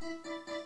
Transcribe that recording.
Música